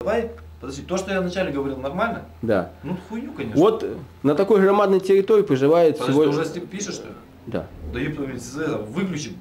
Давай, подожди, то, что я вначале говорил, нормально? Да. Ну, хуйню, конечно. Вот на такой громадной территории проживает Подожди, всего... ты уже пишешь, что ли? Да. Да ёпта, выключи,